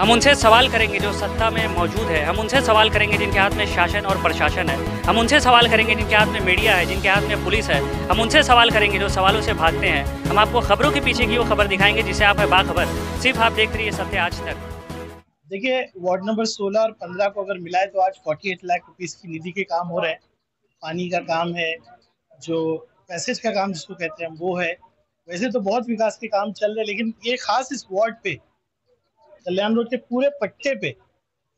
हम उनसे सवाल करेंगे जो सत्ता में मौजूद है। हम उनसे सवाल करेंगे जिनके हाथ में शासन और प्रशासन है। हम उनसे सवाल करेंगे जिनके हाथ में मीडिया है, जिनके हाथ में पुलिस है। हम उनसे सवाल करेंगे जो सवालों से भागते हैं। हम आपको खबरों के पीछे की वो खबर दिखाएँगे जिसे आप है बाखबर। सिर्फ़ आप देख रही है सत्य आज तक। देखिए, वार्ड नंबर 16 और 15 को अगर मिलाए तो आज 48 लाख रुपीस की निधि के काम हो रहे हैं। पानी का काम है, जो पैसेज का काम जिसको कहते हैं वो है। वैसे तो बहुत विकास के काम चल रहे हैं, लेकिन ये खास इस वार्ड पे कल्याण रोड के पूरे पट्टे पे।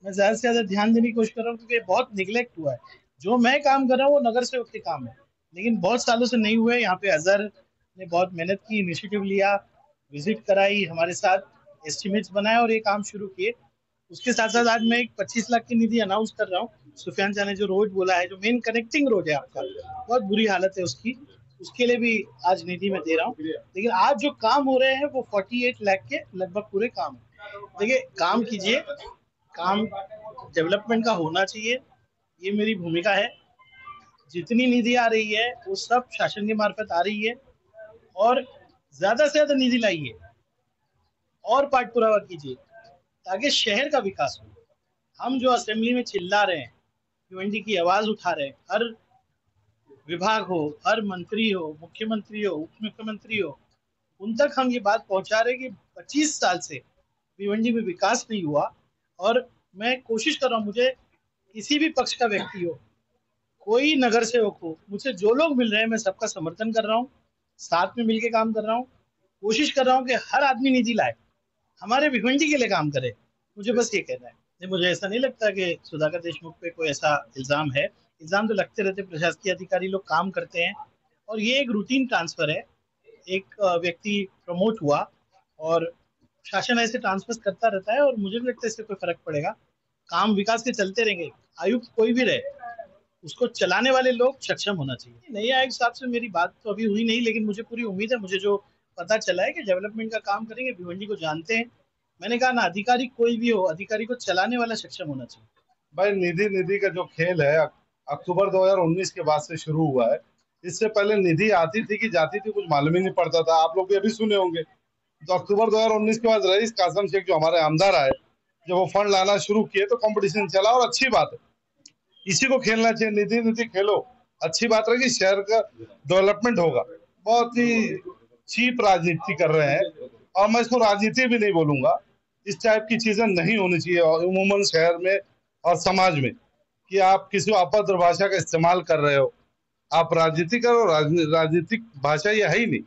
मैं ज़्यादा से ज़्यादा ध्यान देने की कोशिश कर रहा हूँ क्योंकि बहुत निगलेक्ट हुआ है। जो मैं काम कर रहा हूँ, वो नगर सेवक के काम है। लेकिन बहुत सालों से नहीं हुए। यहाँ पे अजहर ने बहुत मेहनत की इनिशिएटिव लिया विज़िट कराई, हमारे साथ एस्टिमेट्स बनाए और ये काम शुरू किए। उसके साथ साथ आज मैं एक 25 लाख की निधि अनाउंस कर रहा हूँ। सुफियान शाह ने जो रोड बोला है, जो मेन कनेक्टिंग रोड है आपका, बहुत बुरी हालत है उसकी। उसके लिए भी आज निधि में दे रहा हूँ। लेकिन आज जो काम हो रहे हैं, वो 48 लाख के लगभग पूरे काम है। देखिए, काम कीजिए। काम डेवलपमेंट का होना चाहिए। ये मेरी भूमिका है। जितनी निधि आ रही है, वो सब शासन के मार्फत आ रही है और ज़्यादा से ज़्यादा निधि लाइए। और पाठ पुरावा कीजिए ताकि शहर का विकास हो। हम जो असेंबली में चिल्ला रहे हैं यूएनडी की आवाज़ उठा रहे हैं, हर विभाग हो, हर मंत्री हो, मुख्यमंत्री हो, उप मुख्यमंत्री हो, उन तक हम ये बात पहुँचा रहे कि 25 साल से भिवंडी में विकास नहीं हुआ और मैं कोशिश कर रहा हूँ, मुझे किसी भी पक्ष का व्यक्ति हो, कोई नगर सेवक हो मुझे जो लोग मिल रहे हैं, मैं सबका समर्थन कर रहा हूँ, साथ में मिलकर काम कर रहा हूँ। कोशिश कर रहा हूँ कि हर आदमी निधि लाए, हमारे भिवंडी के लिए काम करे। मुझे बस ये कहना है। नहीं, मुझे ऐसा नहीं लगता कि सुधाकर देशमुख पे कोई ऐसा इल्ज़ाम है। इल्ज़ाम तो लगते रहते प्रशासकीय अधिकारी लोग काम करते हैं और ये एक रूटीन ट्रांसफ़र है। एक व्यक्ति प्रमोट हुआ और शासन ऐसे ट्रांसफ़र करता रहता है और मुझे नहीं लगता इससे कोई फ़र्क पड़ेगा। काम विकास के चलते रहेंगे, आयुक्त कोई भी रहे, उसको चलाने वाले लोग सक्षम होना चाहिए। नई आयोग साहब से मेरी बात तो अभी हुई नहीं, लेकिन मुझे पूरी उम्मीद है, मुझे जो पता चला है कि डेवलपमेंट का काम करेंगे, भिवंडी को जानते हैं। मैंने कहा ना, अधिकारी कोई भी हो, अधिकारी को चलाने वाला सक्षम होना चाहिए। भाई निधि निधि का जो खेल है अक्टूबर 2019 के बाद से शुरू हुआ है। इससे पहले निधि आती थी कि जाती थी, कुछ मालूम ही नहीं पड़ता था। आप लोग भी अभी सुने होंगे। तो अक्टूबर 2019 के बाद रईस कासम शेख जो हमारे आमदार आए, जब वो फंड लाना शुरू किए तो कंपटीशन चला और अच्छी बात है। इसी को खेलना चाहिए निधि निधि खेलो। अच्छी बात कि शहर का डेवलपमेंट होगा। बहुत ही चीप राजनीति कर रहे हैं। और मैं इसको राजनीति भी नहीं बोलूँगा। इस टाइप की चीज़ें नहीं होनी चाहिए उमूमन शहर में और समाज में कि आप किसी अभद्र भाषा का इस्तेमाल कर रहे हो। आप राजनीति करो राजनीतिक भाषा यह है ही नहीं।